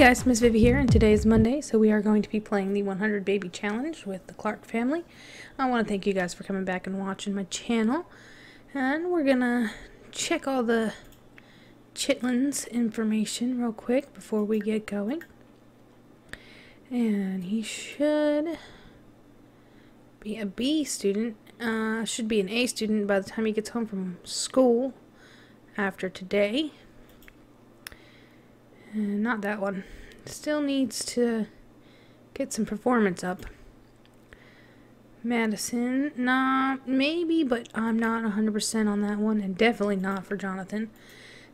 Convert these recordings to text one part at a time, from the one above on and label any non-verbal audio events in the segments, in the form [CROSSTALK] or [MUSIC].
guys, MizzVivi here, and today is Monday, so we are going to be playing the 100 Baby Challenge with the Clark family. I want to thank you guys for coming back and watching my channel, and we're gonna check all the chitlins information real quick before we get going. And he should be a B student, uh, should be an A student by the time he gets home from school after today. And not that one. Still needs to get some performance up. Madison, nah, maybe, but I'm not 100% on that one, and definitely not for Jonathan.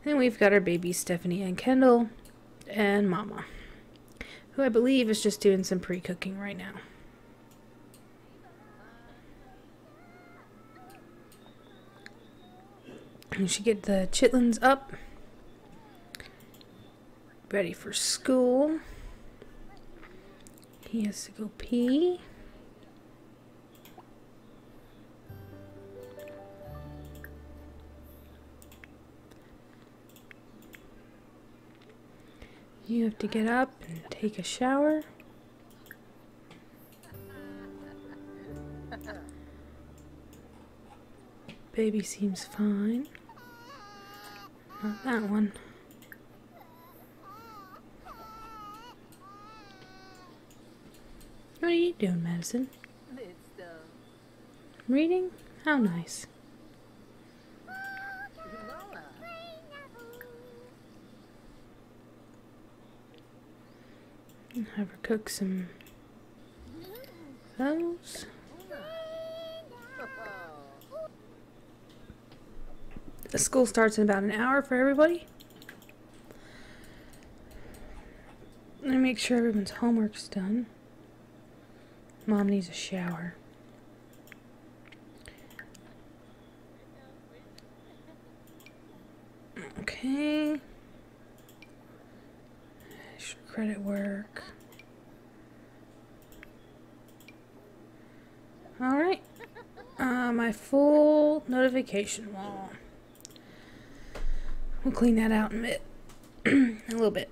Then we've got our babies, Stephanie and Kendall, and Mama, who I believe is just doing some pre cooking right now. We should get the chitlins up ready for school. He has to go pee. You have to get up and take a shower. Baby seems fine. Not that one. What are you doing, Madison? Reading? How nice. Have her cook some those. The school starts in about an hour for everybody. Let me make sure everyone's homework's done. Mom needs a shower. Okay. Credit work. Alright. Uh, my full notification wall. We'll clean that out in a bit. [CLEARS THROAT] a little bit.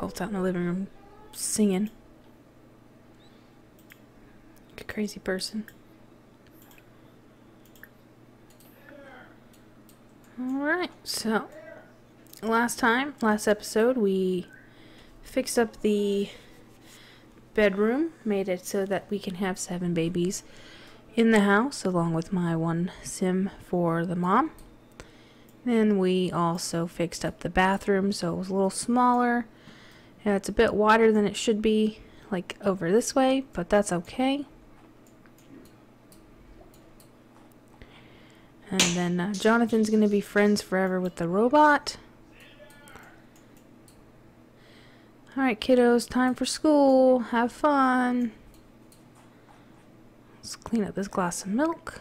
Colt's out in the living room singing. Like a crazy person. Alright, so last time, last episode, we fixed up the bedroom, made it so that we can have seven babies in the house, along with my one sim for the mom. Then we also fixed up the bathroom so it was a little smaller. And it's a bit wider than it should be, like over this way, but that's okay. And then uh, Jonathan's going to be friends forever with the robot. Alright, kiddos, time for school. Have fun. Let's clean up this glass of milk.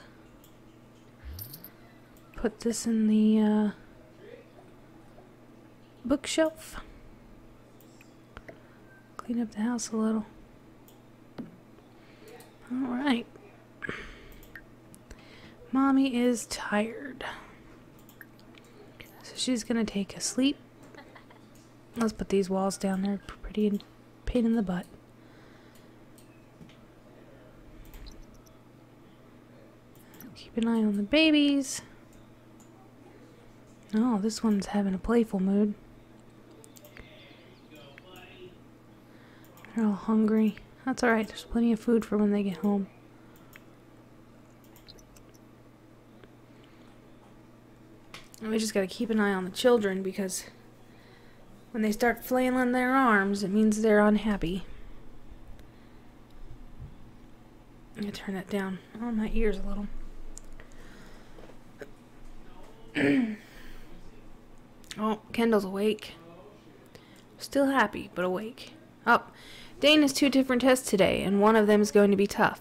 Put this in the uh, bookshelf. Clean up the house a little. Alright. Mommy is tired. So she's gonna take a sleep. Let's put these walls down there. Pretty pain in the butt. Keep an eye on the babies. Oh, this one's having a playful mood. They're all hungry. That's alright, there's plenty of food for when they get home. we just gotta keep an eye on the children because when they start flailing their arms, it means they're unhappy. I'm gonna turn that down on my ears a little. [CLEARS THROAT] oh, Kendall's awake. Still happy, but awake. Oh, Dane has two different tests today, and one of them is going to be tough.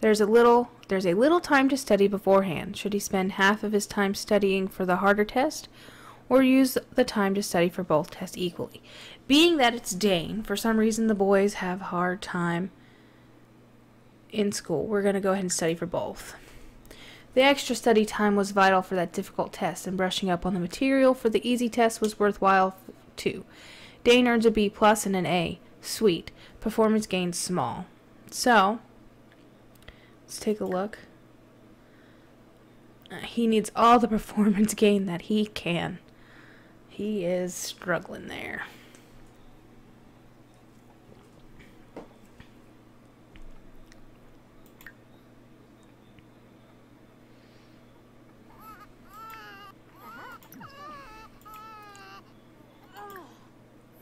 There's a little there's a little time to study beforehand. Should he spend half of his time studying for the harder test or use the time to study for both tests equally? Being that it's Dane, for some reason the boys have hard time in school. We're going to go ahead and study for both. The extra study time was vital for that difficult test, and brushing up on the material for the easy test was worthwhile too. Dane earns a B plus and an A. Sweet. Performance gains small. So, let's take a look. Uh, he needs all the [LAUGHS] performance gain that he can. He is struggling there.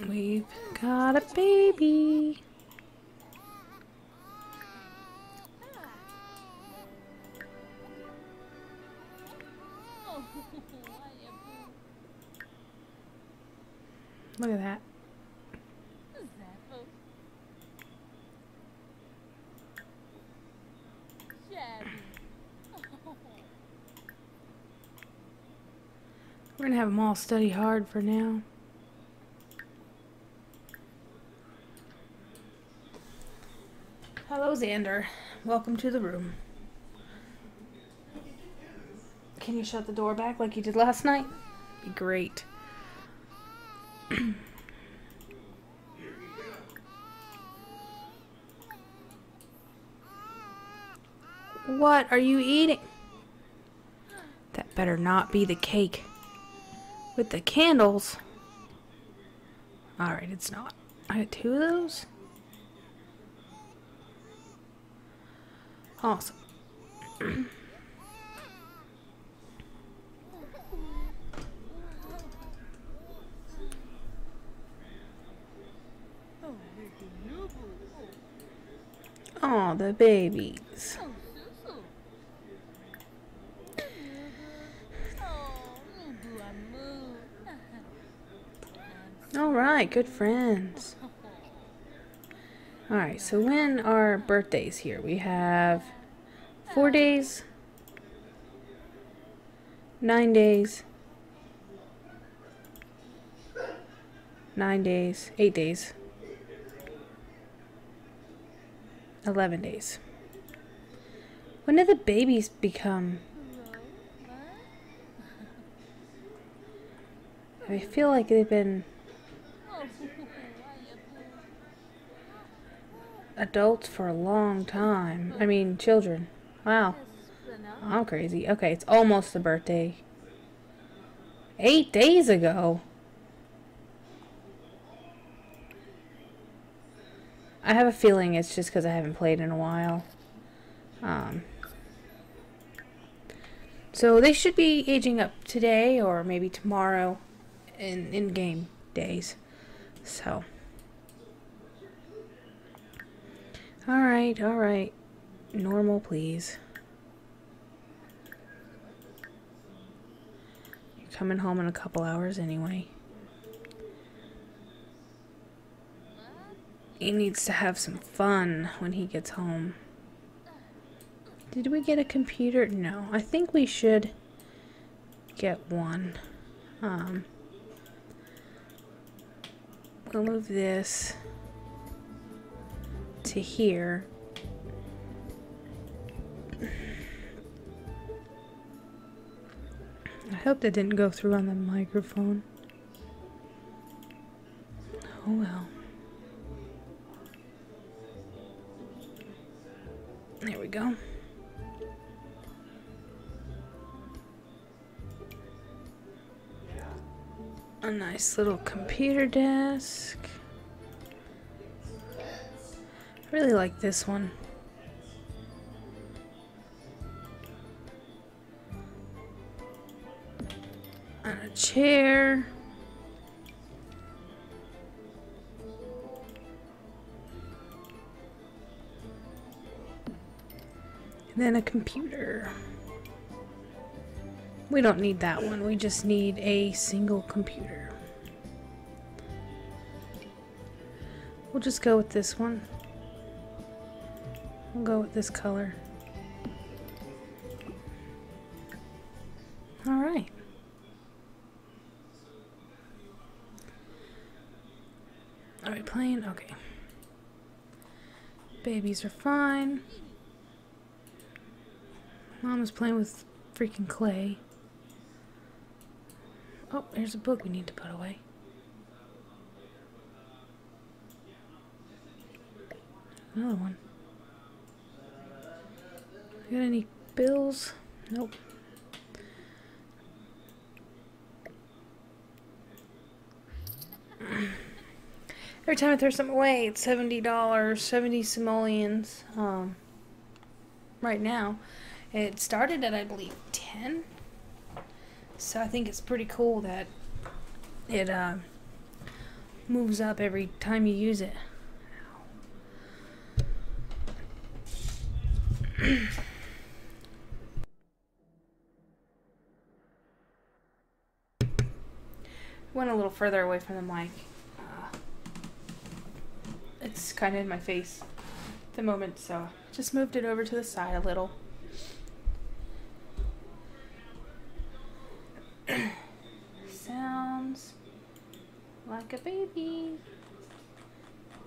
We've got a baby. Look at that. We're gonna have them all study hard for now. Xander. Welcome to the room. Can you shut the door back like you did last night? Be great. what are you eating? That better not be the cake. With the candles? Alright, it's not. I had two of those? Awesome. Oh, the babies. All right, good friends. All right, so when are birthdays here? We have four days, nine days, nine days, eight days, 11 days. When do the babies become? I feel like they've been adults for a long time. I mean, children. Wow. I'm crazy. Okay, it's almost the birthday. Eight days ago. I have a feeling it's just because I haven't played in a while. Um, so they should be aging up today or maybe tomorrow in in-game days. So. Alright, alright. Normal, please. You're coming home in a couple hours anyway. He needs to have some fun when he gets home. Did we get a computer? No. I think we should get one. Um, we'll move this to here. I hope that didn't go through on the microphone. Oh well. There we go. A nice little computer desk. I really like this one. And a chair. And then a computer. We don't need that one. We just need a single computer. We'll just go with this one. We'll go with this color. Alright. Are we playing? Okay. Babies are fine. Mom is playing with freaking clay. Oh, there's a book we need to put away. Another one. Got any bills? Nope. Every time I throw something away, it's seventy dollars, seventy simoleons. Um, right now, it started at I believe ten. So I think it's pretty cool that it uh, moves up every time you use it. [CLEARS THROAT] Went a little further away from the mic. Uh, it's kind of in my face at the moment, so just moved it over to the side a little. [COUGHS] Sounds like a baby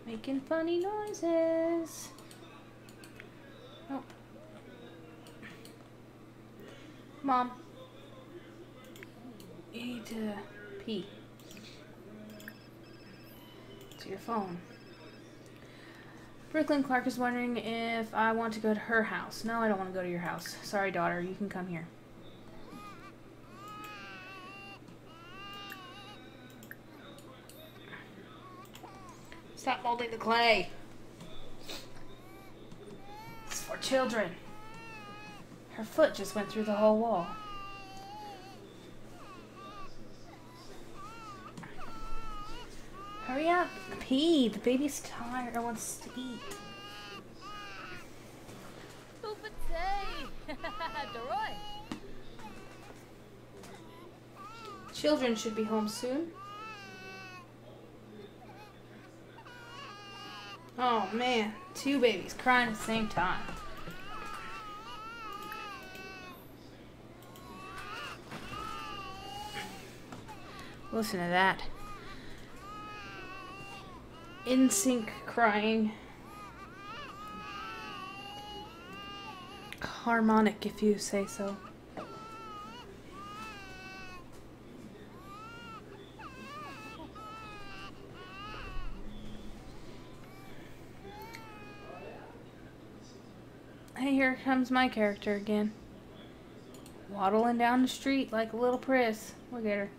making funny noises. Oh. Mom, you need to pee. To your phone. Brooklyn Clark is wondering if I want to go to her house. No, I don't want to go to your house. Sorry, daughter. You can come here. Stop molding the clay. It's for children. Her foot just went through the whole wall. Pee. The baby's tired. I wants to eat. [LAUGHS] Children should be home soon. Oh man, two babies crying at the same time. Listen to that. In sync crying. Harmonic, if you say so. Hey, here comes my character again. Waddling down the street like a little priss. Look at her.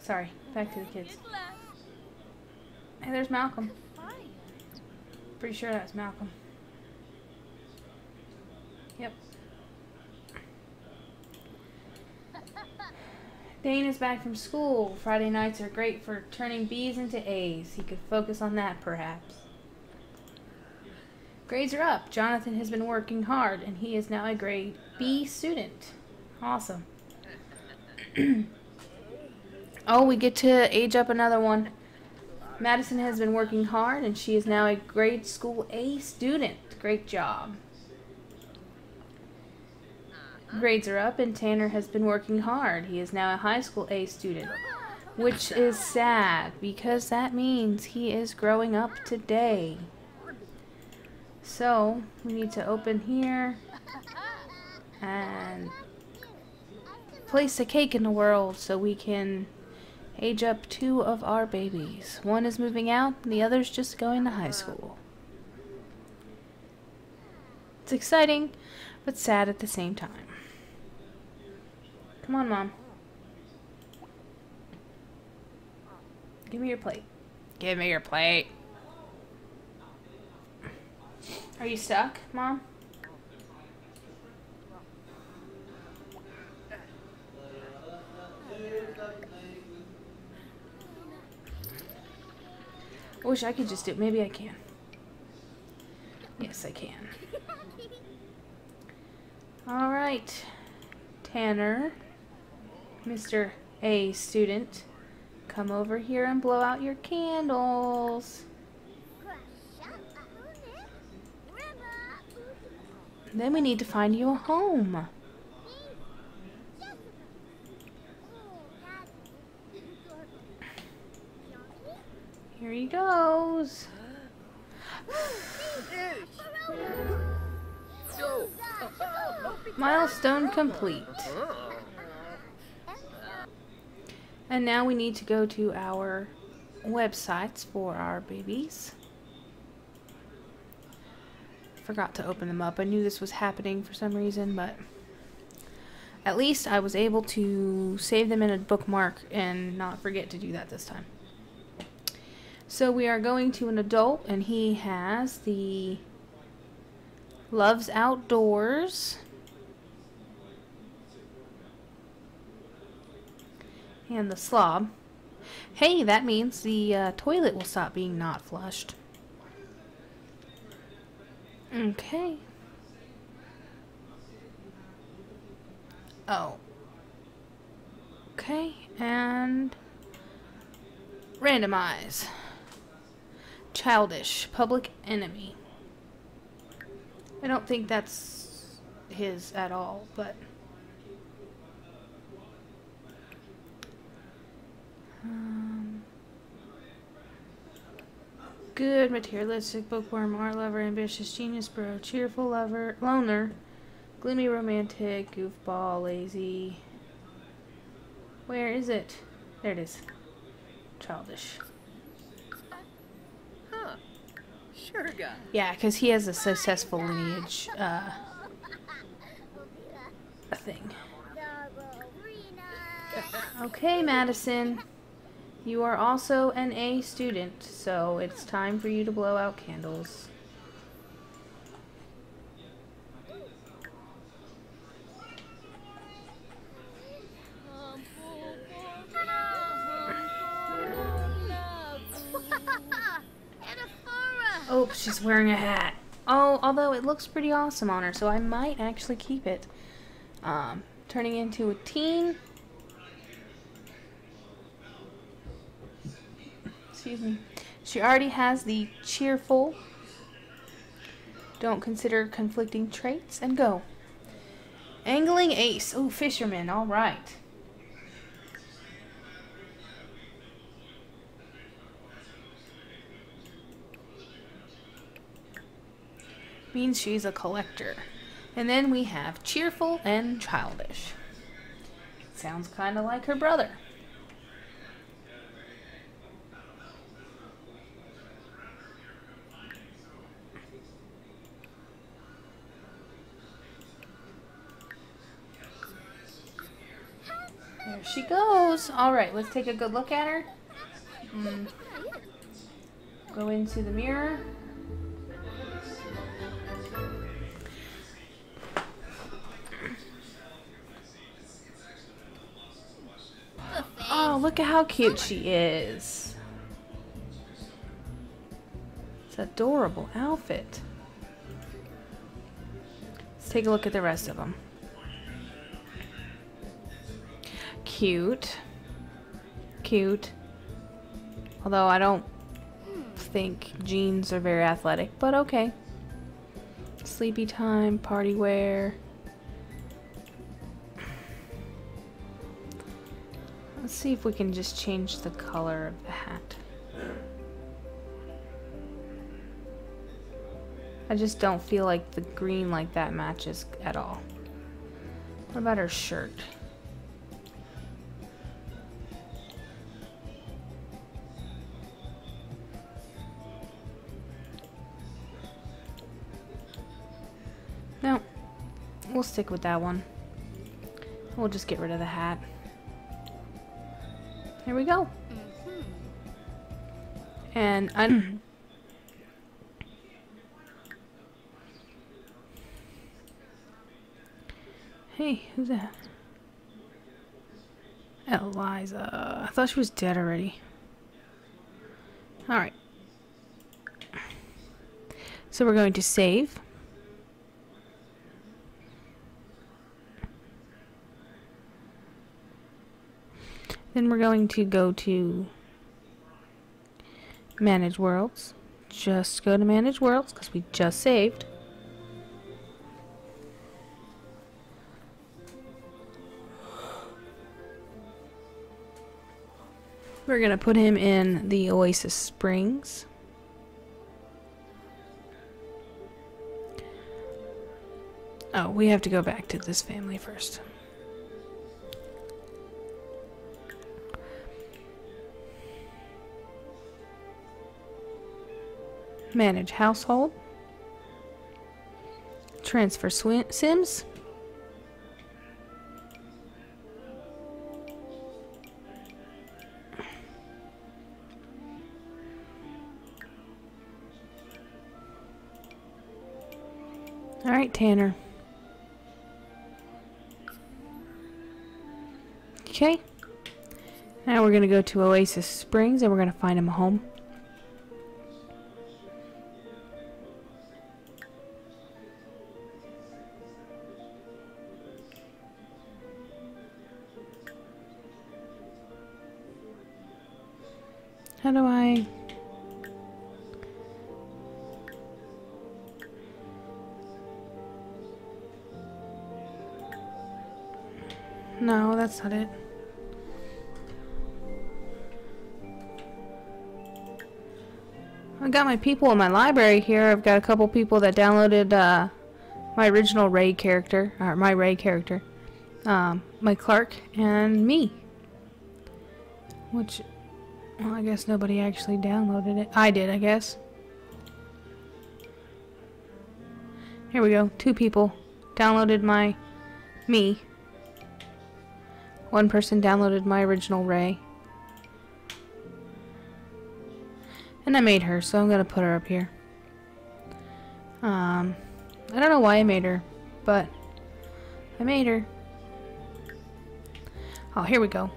Sorry, back to the kids. Hey, there's Malcolm. Pretty sure that's Malcolm. Yep. [LAUGHS] Dane is back from school. Friday nights are great for turning B's into A's. He could focus on that, perhaps. Grades are up. Jonathan has been working hard, and he is now a grade B student. Awesome. [CLEARS THROAT] oh, we get to age up another one. Madison has been working hard, and she is now a grade school A student. Great job. Grades are up, and Tanner has been working hard. He is now a high school A student, which is sad because that means he is growing up today. So, we need to open here and place a cake in the world so we can age up two of our babies. One is moving out, and the other's just going to high school. It's exciting, but sad at the same time. Come on, Mom. Give me your plate. Give me your plate. Are you stuck, Mom? I wish I could just do it. Maybe I can. Yes, I can. Alright. Tanner. Mr. A student. Come over here and blow out your candles. Then we need to find you a home. Here he goes. Milestone complete. And now we need to go to our websites for our babies. Forgot to open them up. I knew this was happening for some reason, but at least I was able to save them in a bookmark and not forget to do that this time. So we are going to an adult, and he has the Loves Outdoors. And the slob. Hey, that means the uh, toilet will stop being not flushed. Okay. Oh. Okay, and randomize. Childish, public enemy. I don't think that's his at all, but um, good, materialistic, bookworm, art lover, ambitious, genius, bro, cheerful lover, loner, gloomy, romantic, goofball, lazy. Where is it? There it is. Childish. Sure gun. Yeah, because he has a successful lineage uh, thing. Okay, Madison. You are also an A student, so it's time for you to blow out candles. She's wearing a hat. Oh, although it looks pretty awesome on her, so I might actually keep it. Um, turning into a teen. Excuse me. She already has the cheerful. Don't consider conflicting traits and go. Angling ace. Oh, fisherman. All right. Means she's a collector. And then we have cheerful and childish. Sounds kind of like her brother. There she goes. All right, let's take a good look at her. Mm. Go into the mirror. Oh, look at how cute she is. It's adorable outfit. Let's take a look at the rest of them. Cute. Cute. Although I don't think jeans are very athletic, but okay. Sleepy time, party wear. Let's see if we can just change the color of the hat. I just don't feel like the green like that matches at all. What about her shirt? No, we'll stick with that one. We'll just get rid of the hat. Here we go. Mm-hmm. And I. [CLEARS THROAT] hey, who's that? Eliza. I thought she was dead already. Alright. So we're going to save. Then we're going to go to Manage Worlds. Just go to Manage Worlds because we just saved. We're going to put him in the Oasis Springs. Oh, we have to go back to this family first. Manage household. Transfer sims. All right, Tanner. Okay. Now we're going to go to Oasis Springs and we're going to find him a home. How do I... No, that's not it. I got my people in my library here. I've got a couple people that downloaded uh, my original Ray character, or my Ray character, um, my Clark, and me. Which, I guess nobody actually downloaded it. I did, I guess. Here we go. Two people downloaded my me. One person downloaded my original Ray. And I made her, so I'm gonna put her up here. Um, I don't know why I made her, but I made her. Oh, here we go.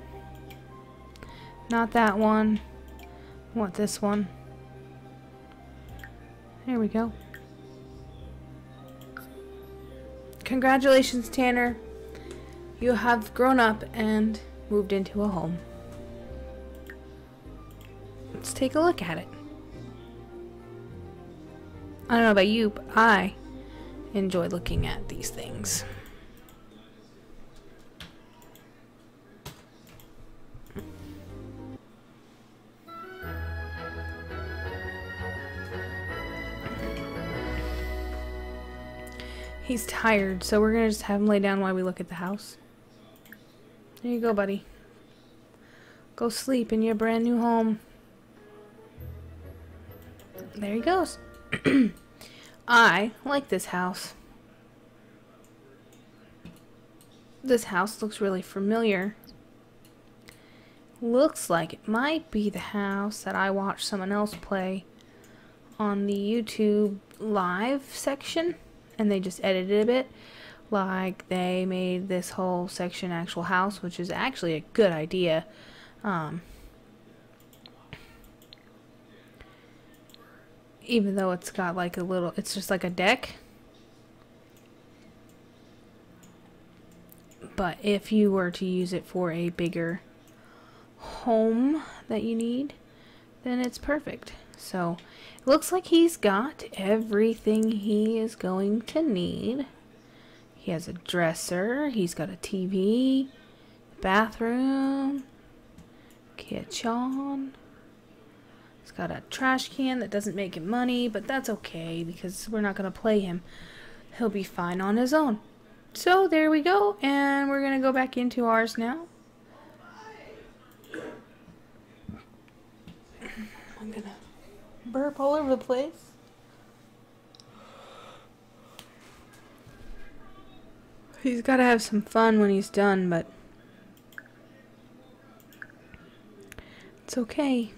Not that one. Want this one. There we go. Congratulations, Tanner. You have grown up and moved into a home. Let's take a look at it. I don't know about you, but I enjoy looking at these things. He's tired, so we're gonna just have him lay down while we look at the house. There you go, buddy. Go sleep in your brand new home. There he goes. [CLEARS THROAT] I like this house. This house looks really familiar. Looks like it might be the house that I watched someone else play on the YouTube live section and they just edited a bit. Like they made this whole section actual house, which is actually a good idea. Um, even though it's got like a little, it's just like a deck. But if you were to use it for a bigger home that you need, then it's perfect. So, it looks like he's got everything he is going to need. He has a dresser, he's got a TV, bathroom, kitchen. He's got a trash can that doesn't make him money, but that's okay because we're not going to play him. He'll be fine on his own. So there we go, and we're going to go back into ours now. I'm going to burp all over the place. He's got to have some fun when he's done, but it's okay.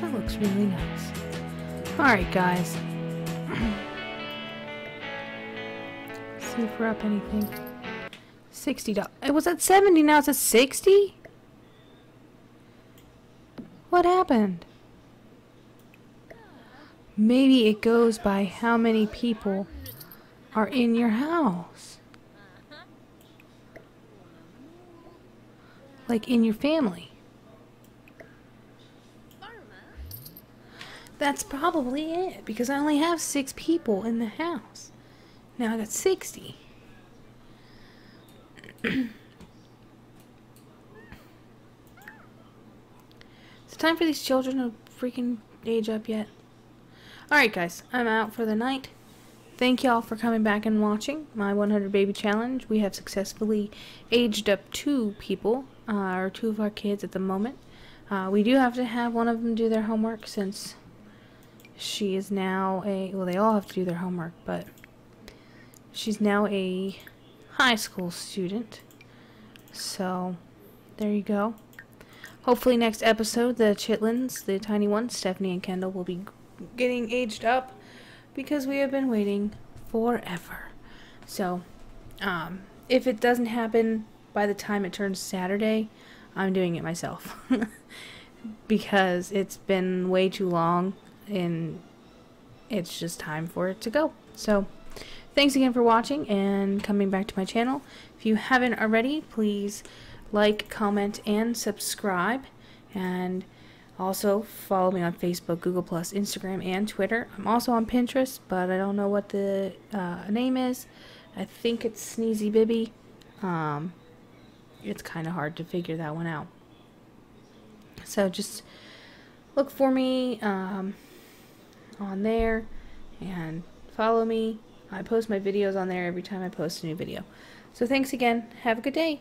That looks really nice. Alright, guys. [CLEARS THROAT] See if we're up anything. Sixty dollars. It eh, was at seventy. Now it's at sixty. What happened? Maybe it goes by how many people are in your house. Like in your family. That's probably it because I only have six people in the house. Now I got 60. [CLEARS THROAT] it's time for these children to freaking age up yet. Alright, guys, I'm out for the night. Thank y'all for coming back and watching my 100 Baby Challenge. We have successfully aged up two people, uh, or two of our kids at the moment. Uh, we do have to have one of them do their homework since she is now a, well, they all have to do their homework, but she's now a high school student. So, there you go. Hopefully next episode, the chitlins, the tiny ones, Stephanie and Kendall, will be getting aged up because we have been waiting forever. So, um, if it doesn't happen by the time it turns Saturday, I'm doing it myself. [LAUGHS] because it's been way too long and it's just time for it to go. So, thanks again for watching and coming back to my channel. If you haven't already, please like, comment, and subscribe. And also follow me on Facebook, Google Plus, Instagram, and Twitter. I'm also on Pinterest, but I don't know what the uh, name is. I think it's Sneezybibi. Um, it's kind of hard to figure that one out. So just look for me um, on there and follow me. I post my videos on there every time I post a new video. So thanks again. Have a good day.